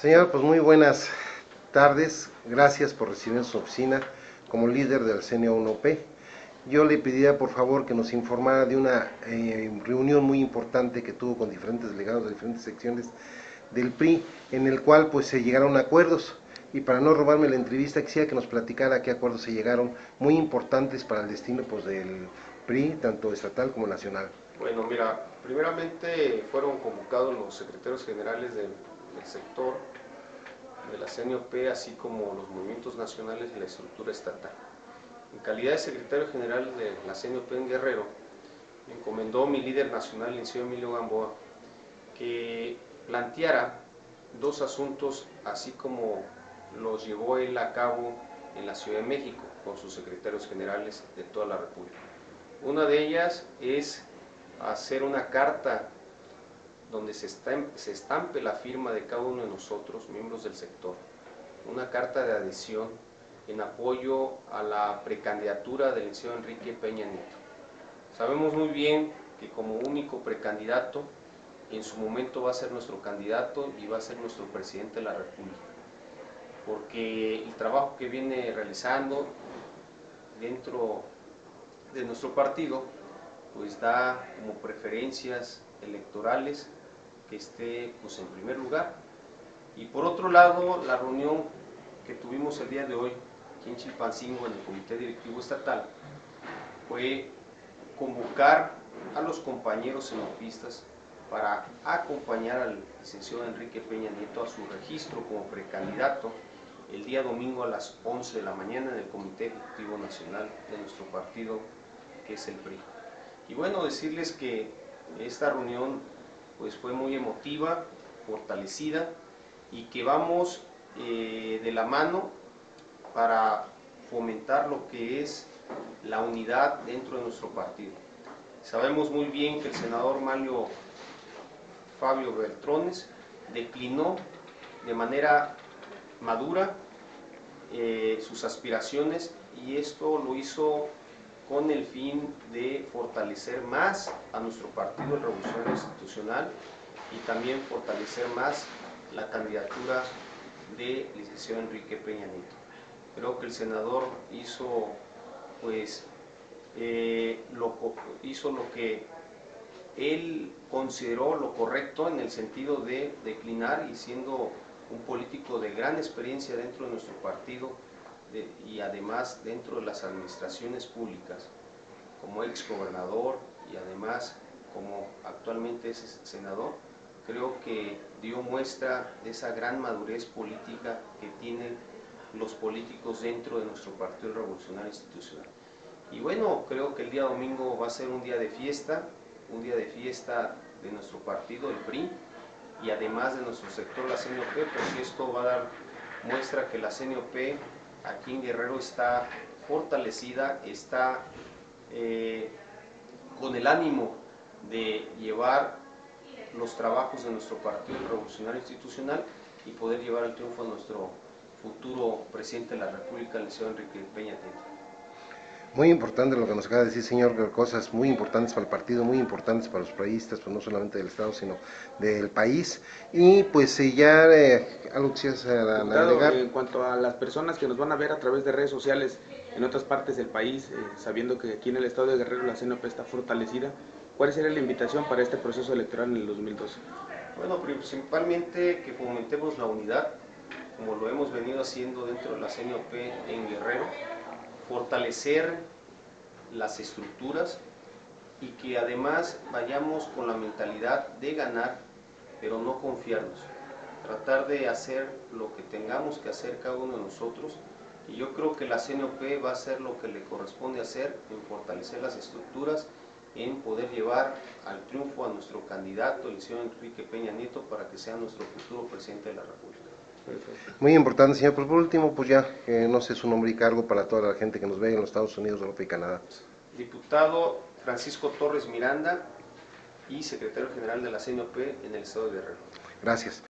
Señor, pues muy buenas tardes. Gracias por recibir su oficina como líder del CNO1P. Yo le pediría por favor que nos informara de una eh, reunión muy importante que tuvo con diferentes delegados de diferentes secciones del PRI, en el cual pues se llegaron a acuerdos. Y para no robarme la entrevista, quisiera que nos platicara qué acuerdos se llegaron muy importantes para el destino pues, del PRI, tanto estatal como nacional. Bueno, mira, primeramente fueron convocados los secretarios generales del, del sector de la CNOP, así como los movimientos nacionales y la estructura estatal. En calidad de secretario general de la CNOP en Guerrero, me encomendó mi líder nacional, señor Emilio Gamboa, que planteara dos asuntos, así como los llevó él a cabo en la Ciudad de México con sus secretarios generales de toda la República. Una de ellas es hacer una carta donde se, se estampe la firma de cada uno de nosotros, miembros del sector, una carta de adhesión en apoyo a la precandidatura del señor Enrique Peña Nieto. Sabemos muy bien que como único precandidato, en su momento va a ser nuestro candidato y va a ser nuestro presidente de la República. Porque el trabajo que viene realizando dentro de nuestro partido, pues da como preferencias electorales que esté pues, en primer lugar. Y por otro lado, la reunión que tuvimos el día de hoy aquí en Chilpancingo, en el Comité Directivo Estatal, fue convocar a los compañeros senopistas para acompañar al licenciado Enrique Peña Nieto a su registro como precandidato el día domingo a las 11 de la mañana en el Comité Ejecutivo Nacional de nuestro partido, que es el PRI. Y bueno, decirles que esta reunión pues fue muy emotiva, fortalecida y que vamos eh, de la mano para fomentar lo que es la unidad dentro de nuestro partido. Sabemos muy bien que el senador Mario Fabio Beltrones declinó de manera madura eh, sus aspiraciones y esto lo hizo con el fin de fortalecer más a nuestro Partido de Revolución Institucional y también fortalecer más la candidatura de licenciado Enrique Peña Nieto. Creo que el senador hizo, pues, eh, lo, hizo lo que él consideró lo correcto en el sentido de declinar y siendo un político de gran experiencia dentro de nuestro partido, y además dentro de las administraciones públicas, como ex gobernador y además como actualmente es senador, creo que dio muestra de esa gran madurez política que tienen los políticos dentro de nuestro Partido Revolucionario Institucional. Y bueno, creo que el día domingo va a ser un día de fiesta, un día de fiesta de nuestro partido, el PRI, y además de nuestro sector, la CNOP, porque esto va a dar muestra que la CNOP aquí en Guerrero está fortalecida, está eh, con el ánimo de llevar los trabajos de nuestro Partido Revolucionario Institucional y poder llevar al triunfo a nuestro futuro presidente de la República, el señor Enrique Peña Nieto. Muy importante lo que nos acaba de decir, señor, cosas muy importantes para el partido, muy importantes para los países, pues no solamente del Estado, sino del país. Y pues eh, ya eh, algo quisieras agregar. En cuanto a las personas que nos van a ver a través de redes sociales en otras partes del país, eh, sabiendo que aquí en el Estado de Guerrero la CNP está fortalecida, ¿cuál sería la invitación para este proceso electoral en el 2012? Bueno, principalmente que fomentemos la unidad, como lo hemos venido haciendo dentro de la CNOP en Guerrero, fortalecer las estructuras y que además vayamos con la mentalidad de ganar, pero no confiarnos. Tratar de hacer lo que tengamos que hacer cada uno de nosotros y yo creo que la CNOP va a hacer lo que le corresponde hacer en fortalecer las estructuras, en poder llevar al triunfo a nuestro candidato, el señor Enrique Peña Nieto, para que sea nuestro futuro presidente de la República. Muy importante, señor. Pues por último, pues ya, no sé su nombre y cargo para toda la gente que nos ve en los Estados Unidos, Europa y Canadá. Diputado Francisco Torres Miranda y secretario general de la CNOP en el Estado de Guerrero. Gracias.